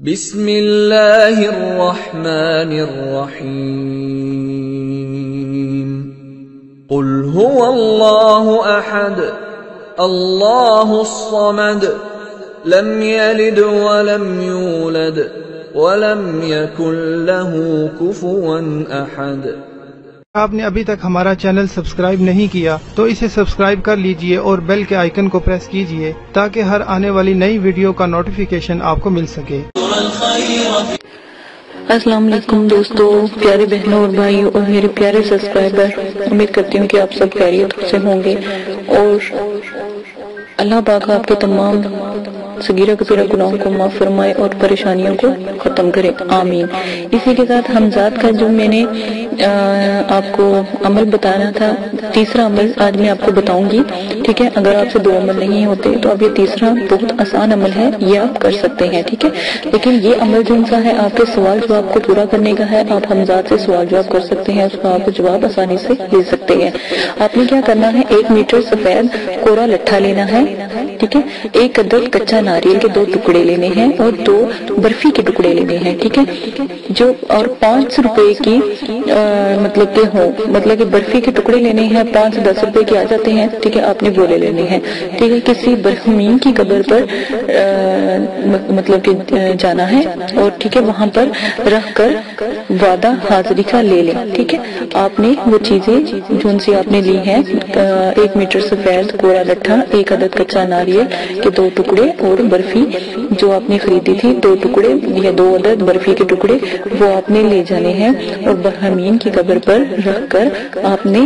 بسم اللہ الرحمن الرحیم قل هو اللہ احد اللہ الصمد لم يلد ولم يولد ولم يكن له كفوا احد آپ نے ابھی تک ہمارا چینل سبسکرائب نہیں کیا تو اسے سبسکرائب کر لیجیے اور بیل کے آئیکن کو پریس کیجیے تاکہ ہر آنے والی نئی ویڈیو کا نوٹیفیکیشن آپ کو مل سکے۔ السلام علیکم دوستو، پیارے بہنوں اور بھائیوں اور میرے پیارے سبسکرائبر امید کرتی ہوں کہ آپ سب خیریت سے ہوں گے اور اللہ پاک آپ کے تمام صغیرہ کبیرہ گناہوں کو معاف فرمائے اور پریشانیوں کو ختم کرے۔ آمین۔ اسی کے ساتھ حمزات کا جو میں نے آپ کو عمل بتانا تھا، تیسرا عمل آج میں آپ کو بتاؤں گی، ٹھیک ہے؟ اگر آپ سے دو عمل نہیں ہوتے تو اب یہ تیسرا بہت آسان عمل ہے، یہ آپ کر سکتے ہیں، ٹھیک ہے؟ لیکن یہ عمل جو سا ہے، آپ کے سوال جواب کو پورا کرنے کا ہے، آپ حمزات سے سوال جواب کر سکتے ہیں، اس کا آپ جواب آسانی سے لے سکتے ہیں۔ آپ نے کیا کرنا ہے؟ ایک میٹر سفید کورا لٹھا لینا ہے ٹھیک ہے؟ ایک عدد کچا ناریل کے دو ٹکڑے لینے ہیں اور دو برفی کے ٹکڑے لینے ہیں، ٹھیک ہے؟ جو اور پانچ روپے کی مطلب کہ ہو مطلب کہ برفی کے ٹکڑے لینے ہیں پانچ دس روپے کے آ جاتے ہیں، ٹھیک ہے؟ آپ نے وہ لے لینے ہیں، ٹھیک ہے؟ کسی برہمین کی قبر پر مطلب کہ جانا ہے اور ٹھیک ہے؟ وہاں پر رکھ کر وعدہ حاضری کا لے لیں، ٹھیک ہے؟ آپ نے وہ چیزیں جو سی آپ نے لی ہیں ایک میٹر سفید کوڑا لٹھا، ایک عدد کچا ناریل کے دو ٹکڑے اور برفی جو آپ نے خریدی تھی، دو ٹکڑے یا دو عدد برفی کے ٹکڑے، وہ آپ نے لے جانے ہیں اور برہمین کی قبر پر رکھ کر آپ نے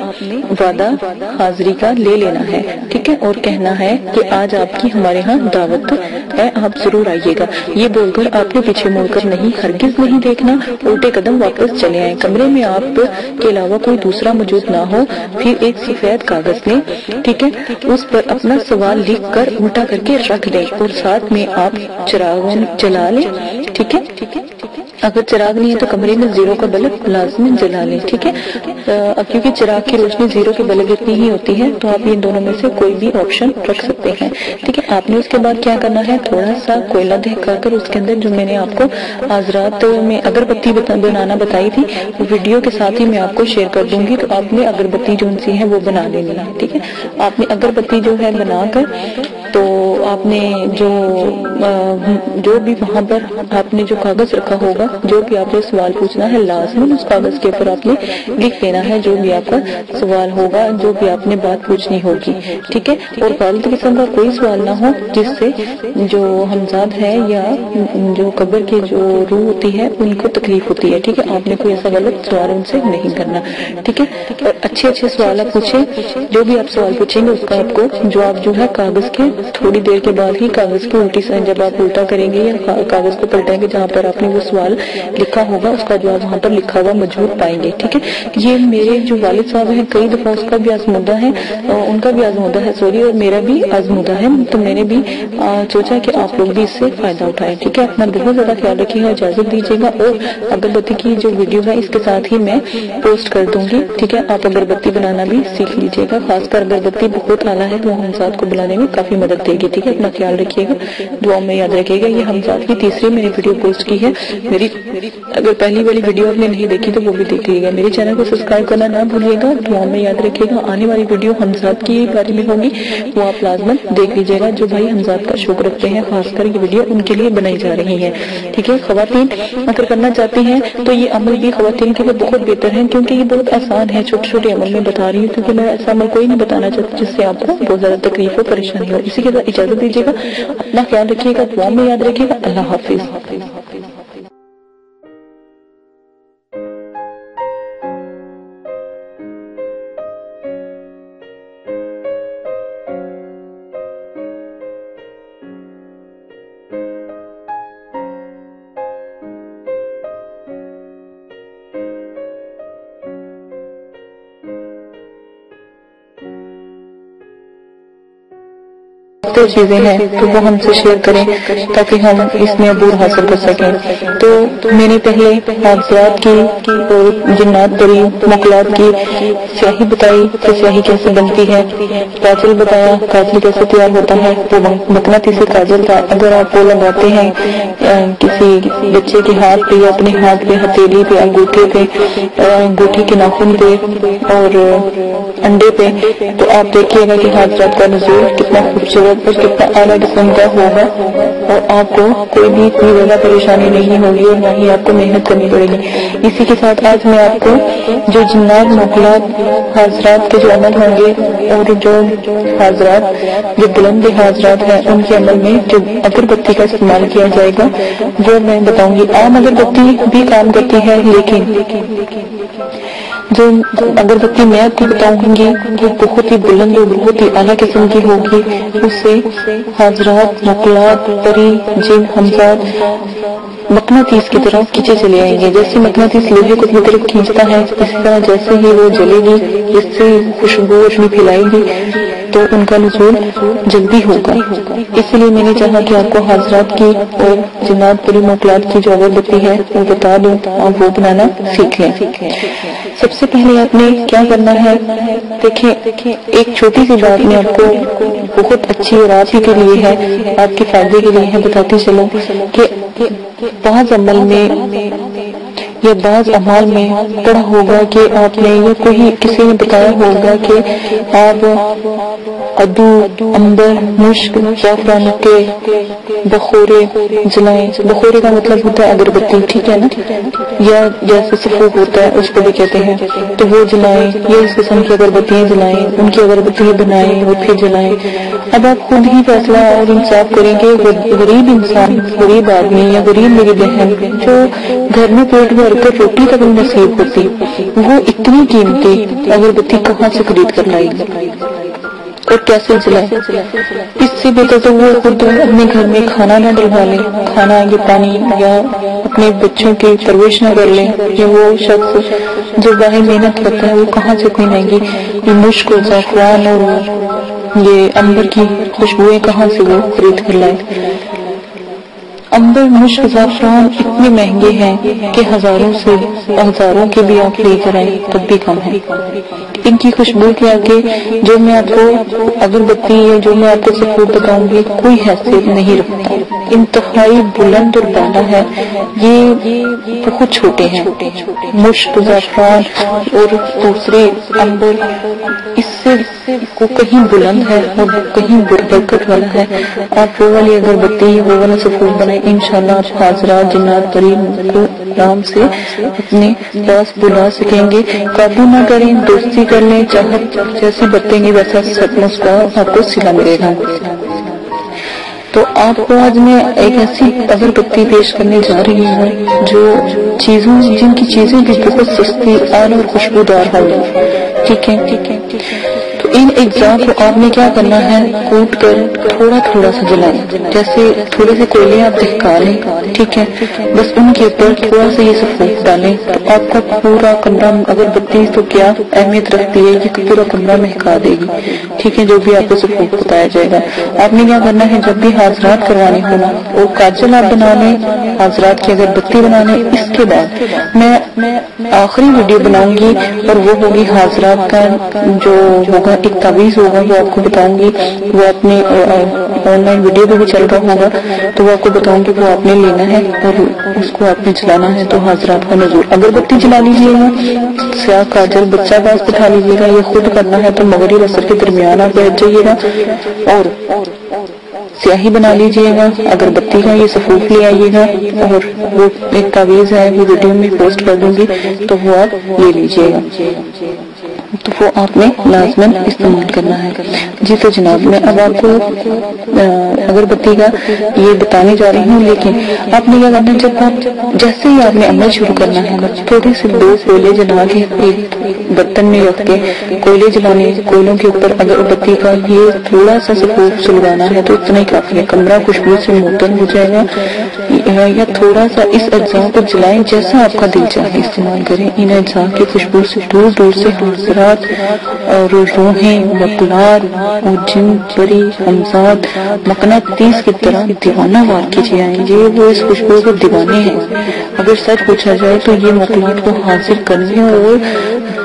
وعدہ حاضری کا لے لینا ہے، ٹھیک ہے؟ اور کہنا ہے کہ آج آپ کی ہمارے ہاں دعوت ہے، آپ ضرور آئیے گا۔ یہ بول کر آپ نے پیچھے مڑ کر نہیں، ہرگز نہیں دیکھنا۔ الٹے قدم واپس چلے آئے کمرے میں آپ کے علاوہ کوئی دوسرا موجود نہ ہو، پھر ایک سفید کاغذ لیں ٹھیک ہے؟ اس پر اپنا سوال لکھ کر الٹا کر کے رکھ دیں اور ساتھ میں آپ چراغ جلا لیں۔ ٹھیک ہے؟ اگر چراغ نہیں ہے تو کمرے میں زیرو کا بلب لازمی جلا لیں، ٹھیک ہے؟ اب کیونکہ چراغ کی روشنی زیرو کے بلب اتنی ہی ہوتی ہے، تو آپ ان دونوں میں سے کوئی بھی آپشن رکھ سکتے ہیں، ٹھیک ہے؟ آپ نے اس کے بعد کیا کرنا ہے؟ تھوڑا سا کوئلہ دہکا کر اس کے اندر جو میں نے آپ کو آج رات میں اگر بتی بنانا بتائی تھی ویڈیو کے ساتھ ہی میں آپ کو شیئر کر دوں گی، تو آپ نے اگر بتی جو سی ہے وہ بنا لینی ہے ٹھیک ہے؟ آپ نے اگر بتی جو ہے بنا کر تو آپ نے جو جو بھی وہاں پر آپ نے جو کاغذ رکھا ہوگا، جو بھی آپ نے سوال پوچھنا ہے لازمن اس کاغذ کے اوپر آپ نے لکھ لینا ہے جو بھی آپ کا سوال ہوگا، جو بھی آپ نے بات پوچھنی ہوگی، ٹھیک ہے؟ اور غلط قسم کا کوئی سوال نہ ہو، جس سے جو ہمزاد ہے یا جو قبر کی جو روح ہوتی ہے، ان کو تکلیف ہوتی ہے، ٹھیک ہے؟ آپ نے کوئی ایسا غلط سوال ان سے نہیں کرنا، ٹھیک ہے؟ اور اچھے اچھے سوال آپ پوچھیں، جو بھی آپ سوال پوچھیں گے، اس کا آپ کو جواب جو ہے کاغذ کے تھوڑی دیر کے بعد ہی کاغذ کی الٹی سے جب آپ الٹا کریں گے یا کاغذ کو پلٹیں گے جہاں پر آپ نے وہ سوال لکھا ہوگا، اس کا جواب وہاں پر لکھا ہوا موجود پائیں گے، ٹھیک ہے؟ یہ میرے جو والد صاحب ہیں، کئی دفعہ اس کا بھی آزمودہ ہے ان کا بھی آزمودہ ہے، سوری، اور میرا بھی آزمودہ ہے، تو میں نے بھی سوچا کہ آپ لوگ بھی اس سے فائدہ اٹھائیں، ٹھیک ہے؟ اپنا بہت زیادہ خیال رکھیے گا اجازت دیجیے گا، اور اگربتی کی جو ویڈیو ہے، اس کے ساتھ ہی میں پوسٹ کر دوں گی، ٹھیک ہے؟ آپ اگربتی بنانا بھی سیکھ لیجیے گا، خاص کر اگربتی بہت اعلیٰ ہے تو ہمساد کو بلانے میں کافی مدد دے گی، ٹھیک ہے؟ اپنا خیال رکھیے گا، دعاؤں میں یاد رکھیے گا، یہ ہمساد کی تیسری میں نے ویڈیو پوسٹ کی ہے۔ میری، اگر پہلی والی ویڈیو آپ نے نہیں دیکھی تو وہ بھی دیکھ لیے گا۔ میرے چینل کو سبسکرائب کرنا نہ بھولیے گا، دعاؤں میں یاد رکھیے گا۔ آنے والی ویڈیو ہمزاد کی بارے میں ہوگی، وہ آپ لازمن دیکھ لیجیے گا۔ جو بھائی ہمزاد کا شوق رکھتے ہیں، خاص کر یہ ویڈیو ان کے لیے بنائی جا رہی ہے۔ ٹھیک ہے، خواتین اگر کرنا چاہتے ہیں تو یہ عمل بھی خواتین کے لیے بہت بہتر ہے کیونکہ یہ بہت آسان ہے۔ چھوٹے چھوٹے عمل میں بتا رہی ہوں، کیونکہ میں ایسا عمل کوئی نہیں بتانا چاہتی جس سے آپ کو بہت زیادہ تکلیف ہو پریشانی ہو۔ اسی کے ساتھ اجازت دیجیے گا۔ اپنا خیال رکھیے گا دعا میں یاد رکھیے گا۔ اللہ حافظ۔ بہتر چیزیں ہیں تو وہ ہم سے شیئر کریں تاکہ ہم اس میں عبور حاصل کر سکیں۔ تو میں نے پہلے حادثات کی اور جنات پری مقلات کی سیاہی بتائی کہ سیاہی کیسے بنتی ہے، کاجل بتایا کاجل کیسے تیار ہوتا ہے، وہ مکناتی سے کاجل تھا۔ اگر آپ وہ لگاتے ہیں کسی بچے کے ہاتھ پہ یا اپنے ہاتھ پہ، ہتھیلی پہ، انگوٹھے پہ انگوٹھی کے ناخن پہ اور انڈے پہ، تو آپ دیکھیے گا کہ حادثات کا نظور کتنا خوبصورت اور کتنا اعلیٰ قسم کا ہوگا اور آپ کو کوئی بھی اتنی زیادہ پریشانی نہیں ہوگی اور نہ ہی آپ کو محنت کرنی پڑے گی۔ اسی کے ساتھ آج میں آپ کو جو جنات مغلات حاضرات کے جو عمل ہوں گے اور جو حاضرات جو بلند حاضرات ہیں، ان کے عمل میں جو اگربتی کا استعمال کیا جائے گا، وہ میں بتاؤں گی۔ عام اگربتی بھی کام کرتی ہے، لیکن جو اگربتی میں آپ کو بتاؤں گی وہ بہت ہی بلند اور بہت ہی اعلیٰ قسم کی ہوگی۔ اس سے حضرات مقلات پری جن حمزات مقناطیس کی طرف کھینچے چلے آئیں گے۔ جیسے مقناطیس لوہے کو اپنی طرف کھینچتا ہے، اسی طرح جیسے ہی وہ جلے گی جس سے خوشبو اپنی پھیلائے گی۔ تو ان کا نزول جلدی ہوگا۔ اسی لیے میں نے چاہا کہ آپ کو حاضرات کی اور جنات پری موکلات کی جو اگربتی ہے، وہ بتا دوں آپ وہ بنانا سیکھ لیں۔ سب سے پہلے آپ نے کیا کرنا ہے؟ دیکھیں، ایک چھوٹی سی بات میں آپ کو بہت اچھی اور آپ ہی کے لیے ہے، آپ کے فائدے کے لیے ہے، بتاتی چلوں کہ بعض عمل میں یا بعض عمال میں پڑھا ہوگا کہ آپ نے یا کوئی کسی نے بتایا ہوگا کہ آپ ادو امبر مشک زعفران کے بخورے جلائیں۔ بخورے کا مطلب ہوتا ہے اگربتی، ٹھیک ہے نا؟ یا جیسے سفوک ہوتا ہے، اس کو بھی کہتے ہیں۔ تو وہ جلائیں، یا اس قسم کی اگربتیاں جلائیں، ان کی اگربتیاں بنائیں، وہ پھر جلائیں۔ اب آپ خود ہی فیصلہ اور انصاف کریں گے غریب انسان، غریب آدمی یا غریب میری بہن جو گھر میں پیٹ بھر کر روٹی تک نصیب ہوتی وہ اتنی قیمتی اگربتی کہاں سے خرید کر لائی؟ اور کیسے جلائے اس سے بہتر تو وہ خود اپنے گھر میں کھانا نہ ڈلوا لے کھانا یا پانی یا اپنے بچوں کی پرویش نہ کر لیں یا وہ شخص جو باہر محنت کرتا ہے، وہ کہاں سے کوئی مہنگی یہ مشک زعفران اور یہ امبر کی خوشبوئیں کہاں سے وہ خرید کر لائے؟ اندر مشک زعفران اتنے مہنگے ہیں کہ ہزاروں سے ہزاروں کے بھی آپ لے کر آئے تب بھی کم ہے ان کی خوشبو کے آگے جو میں آپ کو اگربتی یا جو میں آپ کو سفور بتاؤں گی، کوئی حیثیت نہیں رکھتا۔ انتہائی بلند اور بالا ہے۔ یہ بہت چھوٹے ہیں۔ مشک زعفران اور دوسرے امبر اس سے کو کہیں بلند ہے اور کہیں بربرکت والا ہے۔ آپ وہ والی اگربتی وہ والا سفور بنائے انشاءاللہ آپ حاضرات جنات قریب کو آرام سے اپنے پاس بلا سکیں گے۔ قابو نہ کریں، دوستی کر لیں، چاہت جیسی بتیں گے، ویسا سچ مسکا آپ کو سلا ملے گا۔ تو آپ کو آج میں ایک ایسی اگربتی پیش کرنے جا رہی ہوں جو چیزوں، جن کی چیزیں بھی بہت سستی اور خوشبودار ہوگی ٹھیک ہے ٹھیک ہے؟ ان اجزاء کو آپ نے کیا کرنا ہے? کوٹ کر تھوڑا تھوڑا سا جلائیں جیسے تھوڑے سے کوئلے آپ دہکا لیں، ٹھیک ہے؟ بس ان کے اوپر تھوڑا سا یہ سفید ڈالیں۔ تو آپ کا پورا کمرہ اگر بتی تو کیا اہمیت رکھتی ہے یہ پورا کمرہ مہکا دے گی۔ ٹھیک ہے، جو بھی آپ کو سفید بتایا جائے گا۔ آپ نے کیا کرنا ہے؟ جب بھی حاضرات کروانے ہونا وہ کاجل آپ بنا لیں۔ حاضرات کی اگر بتی بنا لیں، اس کے بعد میں آخری ویڈیو بناؤں گی اور وہ ہوگی حاضرات کا جو ہوگا ایک تعویذ ہوگا وہ آپ کو بتاؤں گی وہ اپنے آن لائن ویڈیو پہ بھی چل رہا ہوگا تو وہ آپ کو بتاؤں گی وہ آپ نے لینا ہے اور اس کو آپ نے چلانا ہے تو حاضرات کا نظور اگر بتی چلا لیجیے گا سیاہ کاجل بچہ پاس بٹھا لیجیے گا یہ خود کرنا ہے تو مغرب اثر کے درمیان آپ بیٹھ جائیے گا اور سیاہی بنا لیجیے گا اگر بتی کا یہ سفوف لے آئیے گا اور وہ ایک تعویذ ہے وہ ویڈیو میں پوسٹ کر دوں گی تو وہ آپ لے لیجیے گا تو وہ آپ نے لازمن استعمال کرنا ہے۔ جی تو جناب میں اب آپ کو اگربتی کا یہ بتانے جا رہی ہوں لیکن آپ نے کیا کرنا جب آپ جیسے ہی آپ نے عمل شروع کرنا ہے تھوڑے سے دو کوئلے جلا کے ایک برتن میں رکھ کے کوئلے جلانے کوئلوں کے اوپر اگربتی کا یہ تھوڑا سا سکوپ سلوانا ہے تو اتنا ہی کافی ہے۔ کمرہ خوشبو سے موتن ہو جائے گا۔ یا تھوڑا سا اس اجزاء کو جلائیں جیسا آپ کا دل چاہے استعمال کریں۔ ان اجزاء کی خوشبو سے دور دور سے حاصل تاثرات اور روحیں مقلات اور جن پری حمزاد تیس کی طرح دیوانہ وار کیجیے آئیں یہ وہ اس خوشبو کے دیوانے ہیں۔ اگر سچ پوچھا جائے تو یہ مقلات کو حاصل کرنے اور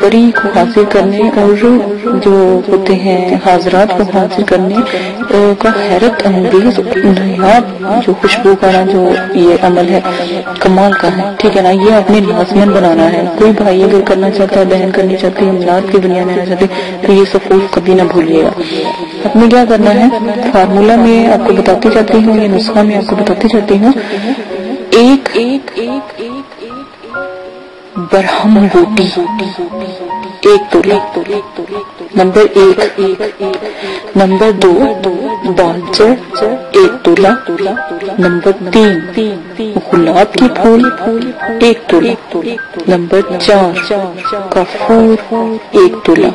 پری کو حاصل کرنے اور جو ہوتے ہیں، حاضرات کو حاصل کرنے کا حیرت انگیز نایاب جو خوشبو کا جو یہ عمل ہے، کمال کا ہے۔ ٹھیک ہے نا، یہ اپنے لازمن بنانا ہے۔ کوئی بھائی اگر کرنا چاہتا ہے، بہن کرنی چاہتی ہے املاک کی دنیا میں آنا چاہتے تو یہ سفوف کبھی نہ بھولیے گا۔ اپنے کیا کرنا ہے؟ فارمولا میں آپ کو بتاتی جاتی ہوں، یہ نسخہ میں آپ کو بتاتی جاتی ہوں۔ ایک ایک ایک برہم روٹی، ایک تولا نمبر ایک نمبر دو بالچر ایک تولا نمبر تین گلاب کے پھول ایک تولا نمبر چار کفور ایک تولا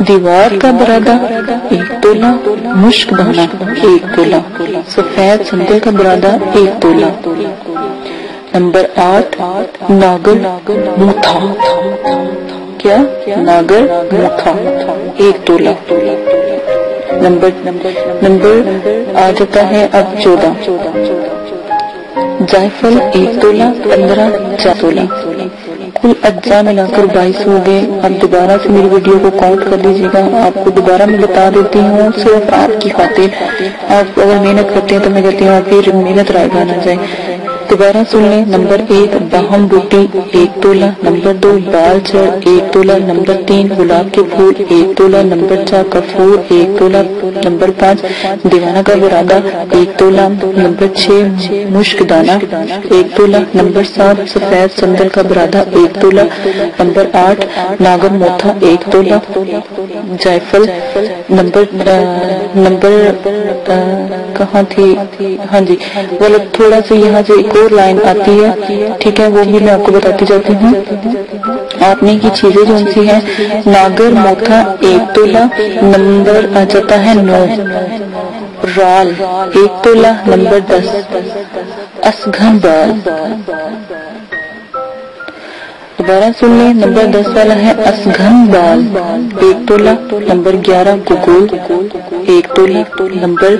دیوار کا برادہ ایک تولا مشک دانا ایک تولا سفید سندر کا برادہ ایک تولا نمبر آٹھ ناگر موتھا۔ کیا؟ ناگر موتھا۔ ایک تولا نمبر نمبر آ جاتا ہے اب چودہ۔ جائفل ایک تولا پندرہ، چار تولا کل اجزاء ملا کر بائیس ہو گئے۔ اب دوبارہ سے میری ویڈیو کو کاؤنٹ کر لیجیے گا۔ آپ کو دوبارہ میں بتا دیتی ہوں، صرف آپ کی خاطر۔ آپ اگر محنت کرتے ہیں تو میں کہتی ہوں آپ پھر محنت رائے گا نہ جائے۔ دوبارہ سن لیں نمبر ایک باہم بوٹی ایک تولا نمبر دو بال چر ایک تولا نمبر تین گلاب کے پھول ایک تولا نمبر چار کفور ایک تولا نمبر پانچ دیوانہ کا برادہ ایک تولا نمبر چھ مشک دانا ایک تولا نمبر سات سفید سندر کا برادہ ایک تولا نمبر آٹھ ناگر موتھا ایک تولا جائفل نمبر نمبر کہاں تھی ہاں جی وہ تھوڑا سا یہاں سے ایک اور لائن آتی ہے، ٹھیک ہے، وہ بھی میں آپ کو بتاتی جاتی ہوں۔ آپ نے کی چیزیں جو سی ہیں، ناگر موتھا ایک تولا نمبر آ جاتا ہے نو۔ رال ایک تولا نمبر دس۔ اسگن بال دوبارہ سن لیں نمبر دس والا ہے اسگھن بال۔ ایک تولا نمبر گیارہ، گگول۔ ایک تولا نمبر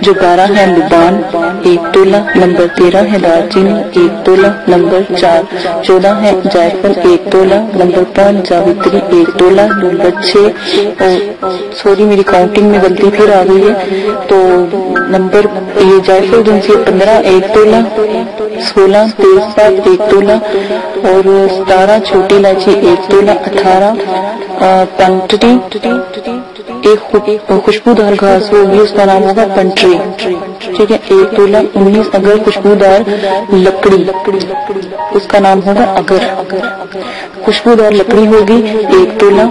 جو بارہ ہے، لبان۔ ایک تولا نمبر تیرہ ہے دار چینی ایک تولا نمبر چار۔ چودہ ہے جائفل ایک تولا نمبر پانچ، جاوتری۔ ایک تولا نمبر چھ۔ سوری، میری کاؤنٹنگ میں غلطی پھر آ گئی ہے۔ تو نمبر، یہ جائفل جن سے پندرہ، ایک تولا سولہ تیز سات، ایک تولا اور ستارہ چھوٹی الائچی ایک تولا اٹھارہ پنٹری ایک خوشبودار گھاس ہوگی اس کا نام ہوگا پنٹری ٹھیک ہے ایک تولا انیس اگر خوشبودار لکڑی اس کا نام ہوگا اگر خوشبودار لکڑی ہوگی ایک تولا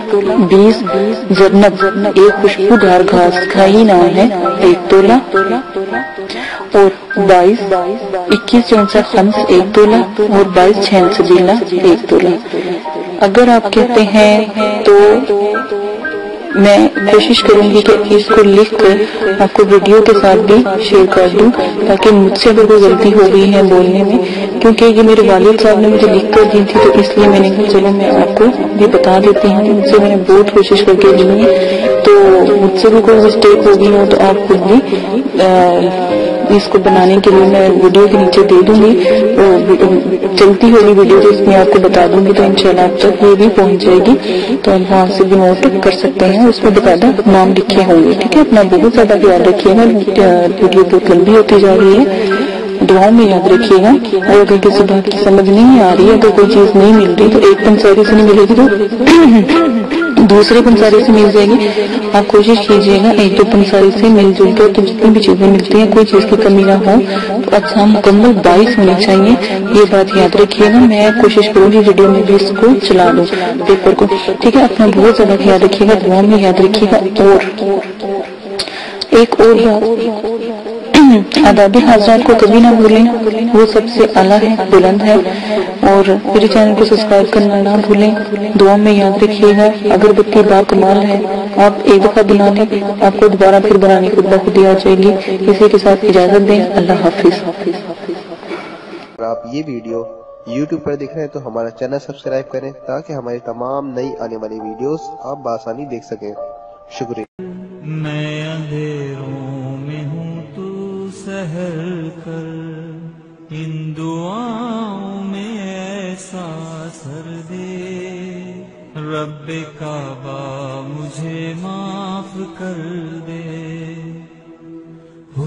بیس جرنب ایک خوشبودار گھاس کھائی نام ہے ایک تولا بائیس، اکیس چونسٹھ خمس، ایک تولا اور بائیس چھین سبیلا ایک تولا اگر آپ کہتے ہیں تو میں کوشش کروں گی کہ اس کو لکھ کر آپ کو ویڈیو کے ساتھ بھی شیئر کر دوں، تاکہ مجھ سے اگر کوئی غلطی ہو گئی ہے بولنے میں۔ کیونکہ یہ میرے والد صاحب نے مجھے لکھ کر دی تھی، تو اس لیے میں نے کہا، چلو میں آپ کو یہ بتا دیتی ہوں۔ مجھ سے میں نے بہت کوشش کر کے دی ہے۔ تو مجھ سے بھی کوئی مسٹیک ہوگی ہو تو آپ خود بھی اس کو بنانے کے لیے میں ویڈیو کے نیچے دے دوں گی۔ چلتی ہوگی ویڈیو تو اس میں آپ کو بتا دوں گی تو انشاءاللہ آپ تک یہ بھی پہنچ جائے گی۔ تو آپ وہاں سے بھی نوٹ کر سکتے ہیں۔ اس میں باقاعدہ نام لکھے ہوں گے، ٹھیک ہے؟ اپنا بہت زیادہ خیال رکھیے گا۔ ویڈیو بہت لمبی ہوتی جا رہی ہے۔ دعاؤں میں یاد رکھیے گا۔ اور اگر کسی بات کی سمجھ نہیں آ رہی اگر کوئی چیز نہیں مل رہی تو ایک پنساری سے نہیں ملے گی تو دوسرے پنساری سے مل جائے گی۔ آپ کوشش کیجیے گا، ایک دو پنساری سے مل جل کر تو جتنی بھی چیزیں ملتی ہیں، کوئی چیز کی کمی نہ ہو۔ تو اچھا مکمل بائیس ہونی چاہیے۔ یہ بات یاد رکھیے گا۔ میں کوشش کروں گی ویڈیو میں بھی اس کو چلا دوں پیپر کو۔ ٹھیک ہے، اپنا بہت زیادہ خیال رکھیے گا دعا میں یاد رکھیے گا۔ اور ایک اور بات حضرات کو کبھی نہ بھولیں۔ وہ سب سے اعلیٰ ہے بلند ہے اور میرے چینل کو سبسکرائب کرنا نہ بھولیں۔ دعا میں یاد رکھیے گا اگر بتی با کمال ہے آپ ایک دفعہ بنا لیں آپ کو دوبارہ پھر بنانے کی بخودی آ جائے گی۔ کسی کے ساتھ اجازت دیں۔ اللہ حافظ۔ اگر آپ یہ ویڈیو یوٹیوب پر دیکھ رہے ہیں تو ہمارا چینل سبسکرائب کریں تاکہ ہماری تمام نئی آنے والی ویڈیوز آپ بآسانی دیکھ سکیں۔ شکریہ۔ میں اندھیروں میں ہوں تو سہر کر۔ ان رب کعبہ مجھے معاف کر دے ہو